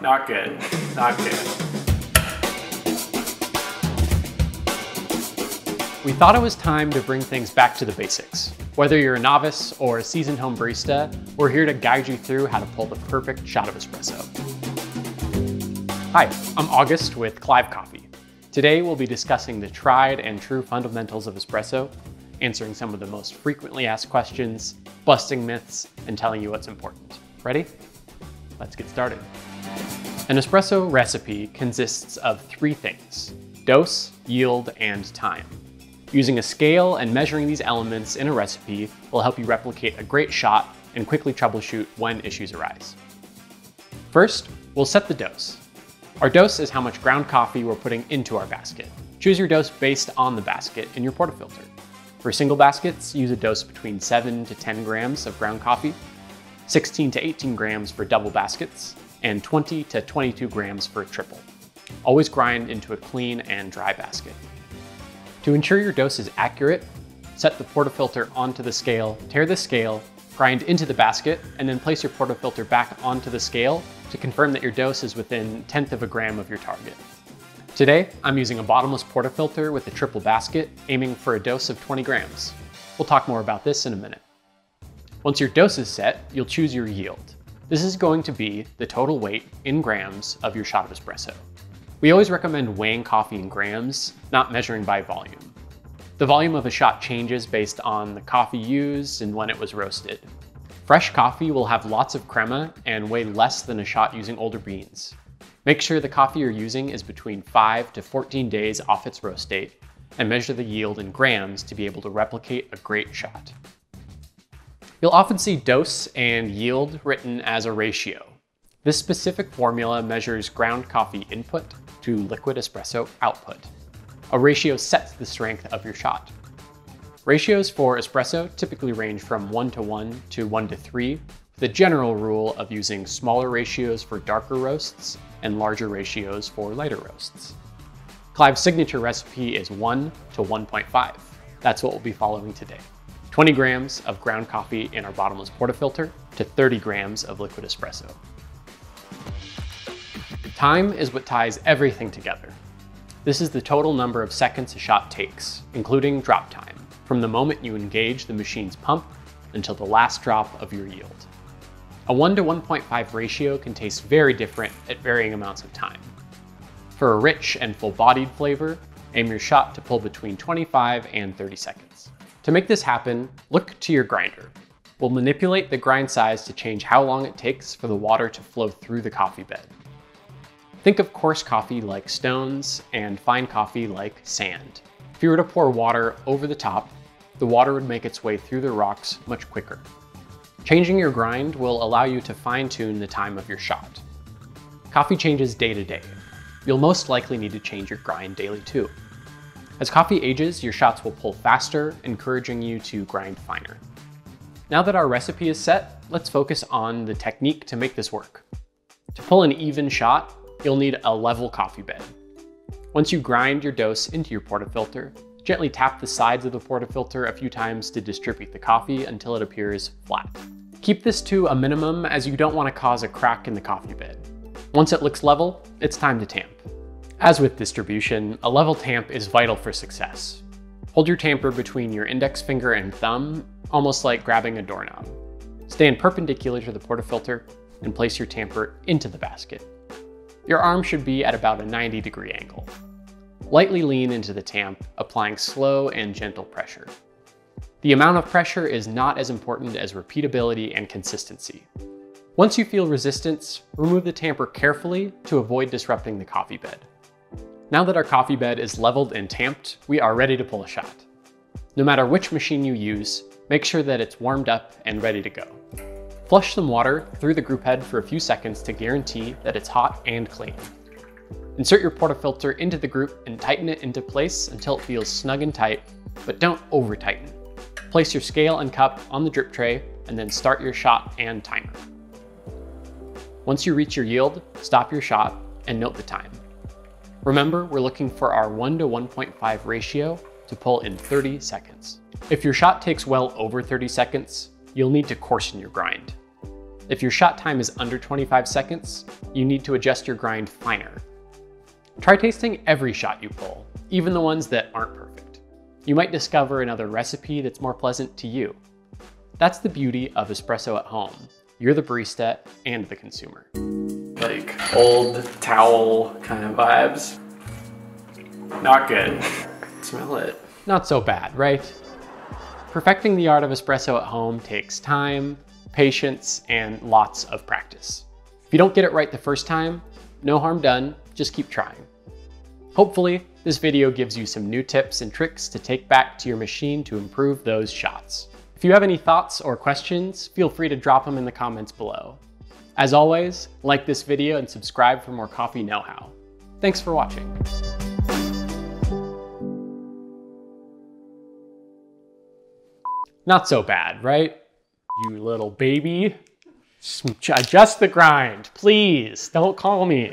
not good, not good. We thought it was time to bring things back to the basics. Whether you're a novice or a seasoned home barista, we're here to guide you through how to pull the perfect shot of espresso. Hi, I'm August with Clive Coffee. Today we'll be discussing the tried and true fundamentals of espresso, answering some of the most frequently asked questions, busting myths, and telling you what's important. Ready? Let's get started. An espresso recipe consists of three things, dose, yield, and time. Using a scale and measuring these elements in a recipe will help you replicate a great shot and quickly troubleshoot when issues arise. First, we'll set the dose. Our dose is how much ground coffee we're putting into our basket. Choose your dose based on the basket in your portafilter. For single baskets, use a dose between 7 to 10 grams of ground coffee, 16 to 18 grams for double baskets, and 20 to 22 grams for a triple. Always grind into a clean and dry basket. To ensure your dose is accurate, set the portafilter onto the scale, tare the scale, grind into the basket, and then place your portafilter back onto the scale to confirm that your dose is within tenth of a gram of your target. Today, I'm using a bottomless portafilter with a triple basket, aiming for a dose of 20 grams. We'll talk more about this in a minute. Once your dose is set, you'll choose your yield. This is going to be the total weight in grams of your shot of espresso. We always recommend weighing coffee in grams, not measuring by volume. The volume of a shot changes based on the coffee used and when it was roasted. Fresh coffee will have lots of crema and weigh less than a shot using older beans. Make sure the coffee you're using is between 5 to 14 days off its roast date, and measure the yield in grams to be able to replicate a great shot. You'll often see dose and yield written as a ratio. This specific formula measures ground coffee input to liquid espresso output. A ratio sets the strength of your shot. Ratios for espresso typically range from 1 to 1 to 1 to 3, with the general rule of using smaller ratios for darker roasts and larger ratios for lighter roasts. Clive's signature recipe is 1 to 1.5. That's what we'll be following today. 20 grams of ground coffee in our bottomless portafilter to 30 grams of liquid espresso. Time is what ties everything together. This is the total number of seconds a shot takes, including drop time, from the moment you engage the machine's pump until the last drop of your yield. A 1 to 1.5 ratio can taste very different at varying amounts of time. For a rich and full-bodied flavor, aim your shot to pull between 25 and 30 seconds. To make this happen, look to your grinder. We'll manipulate the grind size to change how long it takes for the water to flow through the coffee bed. Think of coarse coffee like stones and fine coffee like sand. If you were to pour water over the top, the water would make its way through the rocks much quicker. Changing your grind will allow you to fine tune the time of your shot. Coffee changes day to day. You'll most likely need to change your grind daily too. As coffee ages, your shots will pull faster, encouraging you to grind finer. Now that our recipe is set, let's focus on the technique to make this work. To pull an even shot, you'll need a level coffee bed. Once you grind your dose into your portafilter, gently tap the sides of the portafilter a few times to distribute the coffee until it appears flat. Keep this to a minimum as you don't want to cause a crack in the coffee bed. Once it looks level, it's time to tamp. As with distribution, a level tamp is vital for success. Hold your tamper between your index finger and thumb, almost like grabbing a doorknob. Stand perpendicular to the portafilter and place your tamper into the basket. Your arm should be at about a 90 degree angle. Lightly lean into the tamp, applying slow and gentle pressure. The amount of pressure is not as important as repeatability and consistency. Once you feel resistance, remove the tamper carefully to avoid disrupting the coffee bed. Now that our coffee bed is leveled and tamped, we are ready to pull a shot. No matter which machine you use, make sure that it's warmed up and ready to go. Flush some water through the group head for a few seconds to guarantee that it's hot and clean. Insert your portafilter into the group and tighten it into place until it feels snug and tight, but don't over tighten. Place your scale and cup on the drip tray and then start your shot and timer. Once you reach your yield, stop your shot and note the time. Remember, we're looking for our 1 to 1.5 ratio to pull in 30 seconds. If your shot takes well over 30 seconds, you'll need to coarsen your grind. If your shot time is under 25 seconds, you need to adjust your grind finer. Try tasting every shot you pull, even the ones that aren't perfect. You might discover another recipe that's more pleasant to you. That's the beauty of espresso at home. You're the barista and the consumer. Old towel kind of vibes. Not good. Smell it. Not so bad, right? Perfecting the art of espresso at home takes time, patience, and lots of practice. If you don't get it right the first time, no harm done, just keep trying. Hopefully, this video gives you some new tips and tricks to take back to your machine to improve those shots. If you have any thoughts or questions, feel free to drop them in the comments below. As always, like this video and subscribe for more coffee know-how. Thanks for watching. Not so bad, right? You little baby. Adjust the grind, please. Don't call me.